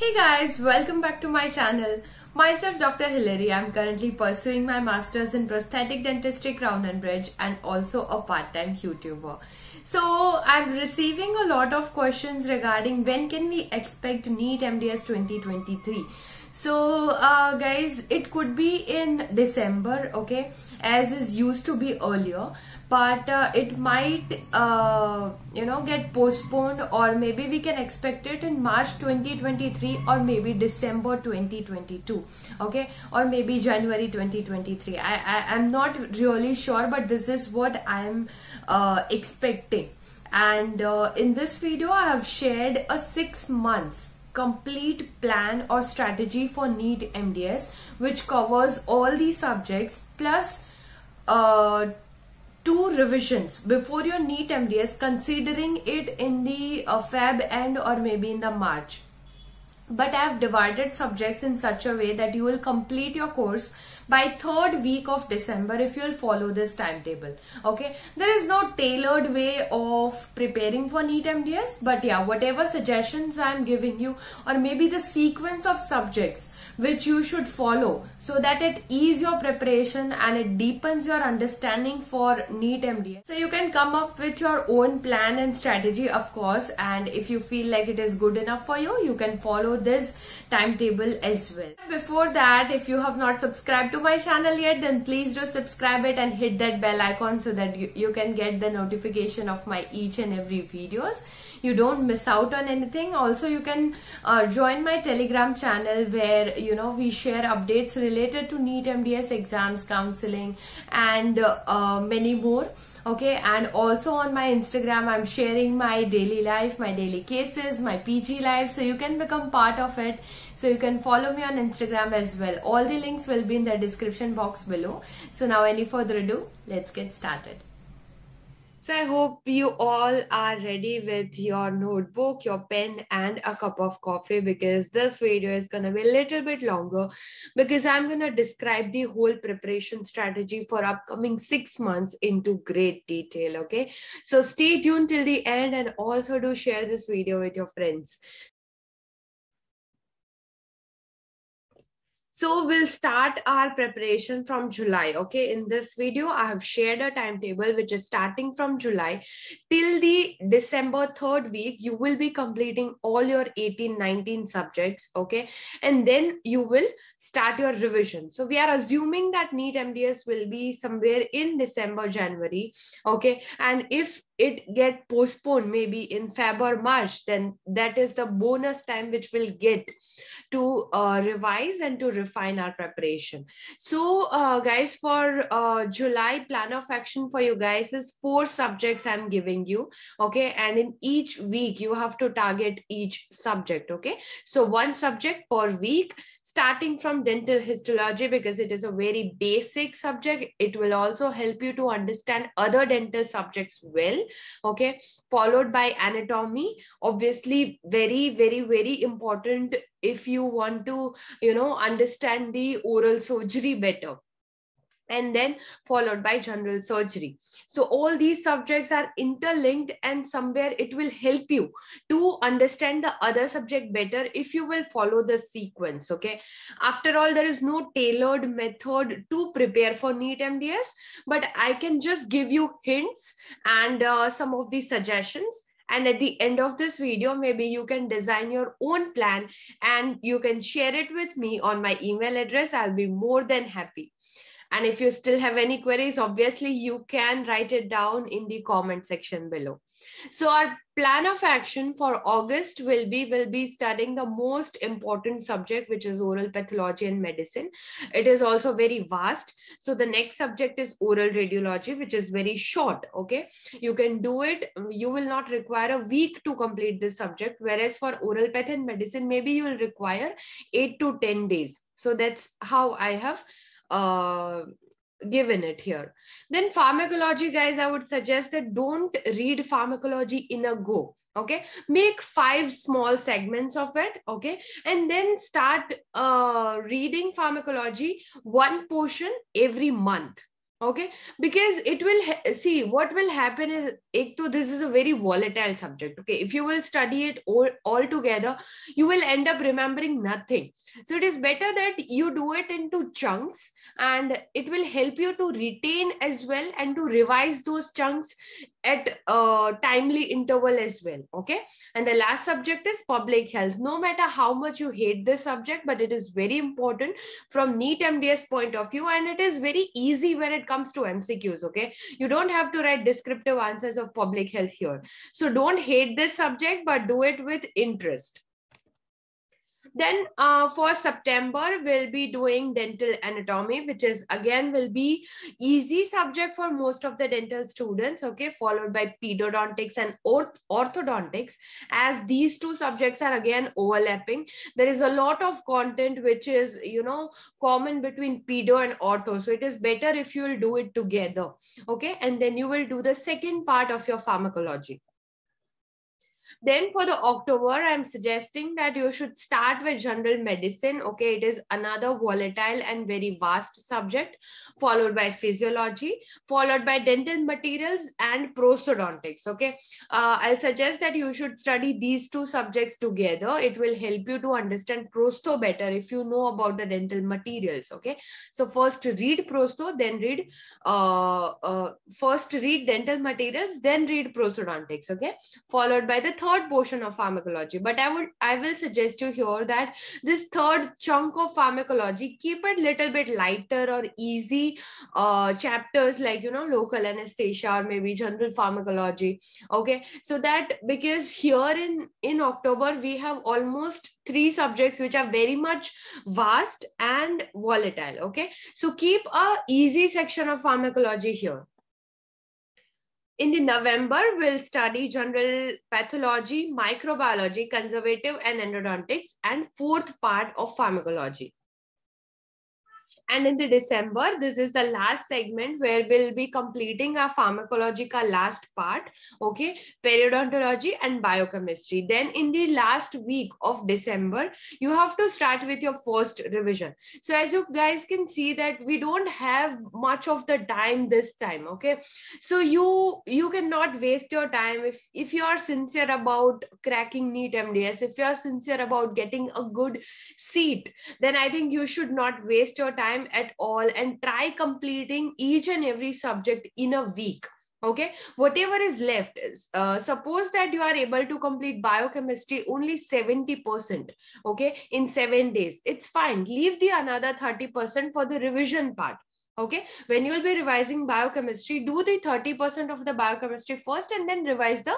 Hey guys, welcome back to my channel. Myself Dr. Hilary. I'm currently pursuing my masters in prosthetic dentistry crown and bridge and also a part-time YouTuber. So I'm receiving a lot of questions regarding when can we expect NEET MDS 2023. So uh, guys, it could be in December, okay, as is used to be earlier but uh, it might uh, you know get postponed or maybe we can expect it in march 2023 or maybe december 2022 okay or maybe january 2023 i, I i'm not really sure but this is what i'm uh, expecting. And uh, in this video i have shared a six months complete plan or strategy for NEET MDS which covers all these subjects plus uh, two revisions before your NEET MDS considering it in the uh, Feb end or maybe in the March. But I have divided subjects in such a way that you will complete your course by third week of December if you'll follow this timetable. Okay, there is no tailored way of preparing for NEET MDS, but yeah, whatever suggestions I'm giving you, or maybe the sequence of subjects which you should follow so that it ease your preparation and it deepens your understanding for NEET MDS. So you can come up with your own plan and strategy, of course, and if you feel like it is good enough for you, you can follow this timetable as well. Before that, if you have not subscribed to my channel yet then please do subscribe it and hit that bell icon so that you, you can get the notification of my each and every videos you don't miss out on anything. Also you can uh, join my telegram channel where you know we share updates related to NEET MDS exams counseling and uh, uh, many more. Okay and also on my instagram i'm sharing my daily life my daily cases my pg life. So you can become part of it. So you can follow me on instagram as well. All the links will be in the description box below. So now any further ado let's get started so I hope you all are ready with your notebook, your pen, and a cup of coffee because this video is going to be a little bit longer because I'm going to describe the whole preparation strategy for upcoming six months into great detail. Okay. So stay tuned till the end and also do share this video with your friends. So we'll start our preparation from July. Okay, in this video, I have shared a timetable which is starting from July till the December third week. You will be completing all your 18, 19 subjects. Okay, and then you will start your revision. So we are assuming that NEET MDS will be somewhere in December, January. Okay, and if it get postponed maybe in Feb or March, then that is the bonus time which we'll get to uh, revise and to refine our preparation. So uh, guys, for uh, July plan of action for you guys is four subjects I'm giving you. Okay. And in each week, you have to target each subject. Okay. So one subject per week starting from dental histology because it is a very basic subject. It will also help you to understand other dental subjects well. Okay. Followed by anatomy. Obviously, very, very, very important if you want to, you know, understand the oral surgery better and then followed by general surgery. So all these subjects are interlinked and somewhere it will help you to understand the other subject better if you will follow the sequence, okay? After all, there is no tailored method to prepare for NEET MDS, but I can just give you hints and uh, some of the suggestions and at the end of this video maybe you can design your own plan and you can share it with me on my email address i'll be more than happy and if you still have any queries, obviously you can write it down in the comment section below. So our plan of action for August will be, will be studying the most important subject, which is oral pathology and medicine. It is also very vast. So the next subject is oral radiology, which is very short. Okay. You can do it. You will not require a week to complete this subject. Whereas for oral path and medicine, maybe you will require eight to 10 days. So that's how I have uh, given it here. Then pharmacology, guys, I would suggest that don't read pharmacology in a go. Okay, make five small segments of it. Okay, and then start uh, reading pharmacology one portion every month okay? Because it will see what will happen is ek to this is a very volatile subject okay? If you will study it all, all together you will end up remembering nothing. So it is better that you do it into chunks and it will help you to retain as well and to revise those chunks at a timely interval as well okay? And the last subject is public health. No matter how much you hate this subject but it is very important from NEET MDS point of view and it is very easy when it comes to mcqs okay? You don't have to write descriptive answers of public health here. So don't hate this subject but do it with interest then uh, for September, we'll be doing dental anatomy, which is again will be easy subject for most of the dental students, okay, followed by pedodontics and orth orthodontics. As these two subjects are again overlapping, there is a lot of content which is, you know, common between pedo and ortho. So it is better if you will do it together, okay, and then you will do the second part of your pharmacology. Then for the October, I'm suggesting that you should start with general medicine. Okay, it is another volatile and very vast subject, followed by physiology, followed by dental materials and prosthodontics. Okay, uh, I'll suggest that you should study these two subjects together. It will help you to understand prostho better if you know about the dental materials. Okay, so first read prostho, then read uh, uh, first read dental materials, then read prosthodontics. Okay, followed by the third portion of pharmacology but i would i will suggest you here that this third chunk of pharmacology keep it little bit lighter or easy uh, chapters like you know local anesthesia or maybe general pharmacology okay? So that because here in in october we have almost three subjects which are very much vast and volatile okay? So keep a easy section of pharmacology here in the November, we'll study general pathology, microbiology, conservative and endodontics, and fourth part of pharmacology. And in the December, this is the last segment where we'll be completing our pharmacological last part, okay, periodontology and biochemistry. Then in the last week of December, you have to start with your first revision. So as you guys can see that we don't have much of the time this time, okay. So you you cannot waste your time if if you are sincere about cracking NEET MDS, if you are sincere about getting a good seat, then I think you should not waste your time time at all and try completing each and every subject in a week okay? Whatever is left is uh, suppose that you are able to complete biochemistry only 70% okay in 7 days it's fine. Leave the another 30% for the revision part okay? When you will be revising biochemistry do the 30% of the biochemistry first and then revise the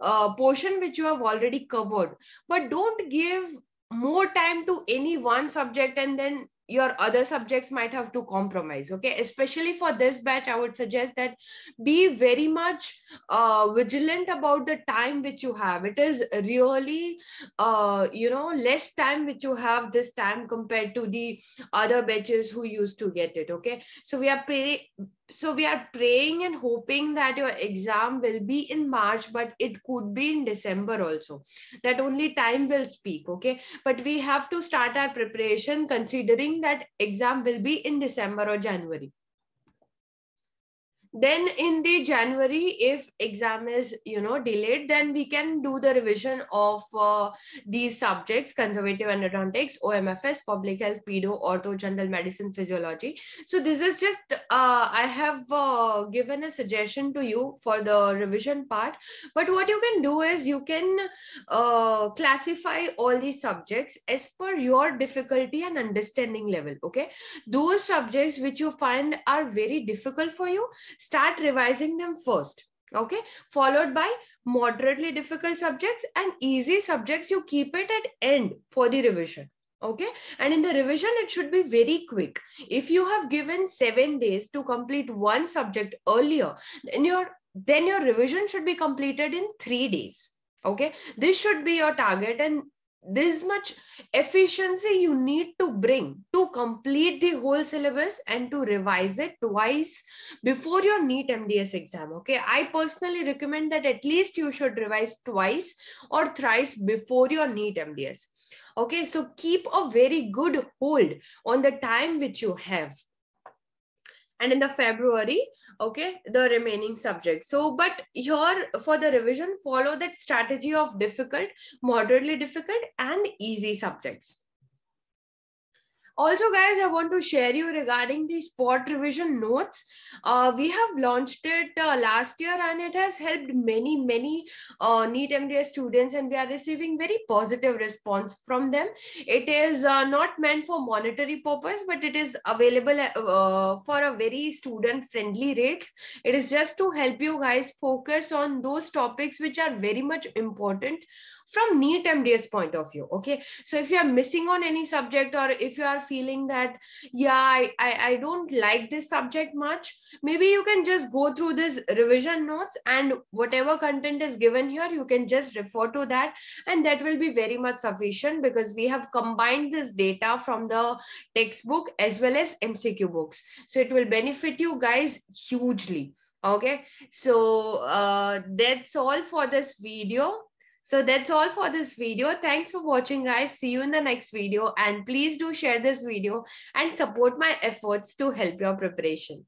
uh, portion which you have already covered. But don't give more time to any one subject and then your other subjects might have to compromise okay? Especially for this batch i would suggest that be very much uh, vigilant about the time which you have. It is really uh, you know less time which you have this time compared to the other batches who used to get it okay? So we are pretty so we are praying and hoping that your exam will be in march but it could be in december also. That only time will speak okay? But we have to start our preparation considering that exam will be in december or january then in the january if exam is you know delayed then we can do the revision of uh, these subjects conservative endodontics omfs public health pedo ortho general medicine physiology. So this is just uh, i have uh, given a suggestion to you for the revision part. But what you can do is you can uh, classify all these subjects as per your difficulty and understanding level okay? Those subjects which you find are very difficult for you start revising them first okay? Followed by moderately difficult subjects and easy subjects. You keep it at end for the revision okay? And in the revision it should be very quick. If you have given 7 days to complete one subject earlier then your then your revision should be completed in 3 days okay? This should be your target and this much efficiency you need to bring to complete the whole syllabus and to revise it twice before your NEET MDS exam. Okay, I personally recommend that at least you should revise twice or thrice before your NEET MDS. Okay, so keep a very good hold on the time which you have and in the february okay the remaining subjects so but here for the revision follow that strategy of difficult moderately difficult and easy subjects also guys i want to share you regarding the spot revision notes uh, we have launched it uh, last year and it has helped many many uh, NEET MDS students and we are receiving very positive response from them it is uh, not meant for monetary purpose but it is available uh, for a very student friendly rates it is just to help you guys focus on those topics which are very much important from NEET MDS point of view. Okay. So if you are missing on any subject or if you are feeling that, yeah, I, I, I don't like this subject much, maybe you can just go through this revision notes and whatever content is given here, you can just refer to that. And that will be very much sufficient because we have combined this data from the textbook as well as MCQ books. So it will benefit you guys hugely okay so uh, that's all for this video so that's all for this video. Thanks for watching guys. See you in the next video and please do share this video and support my efforts to help your preparation.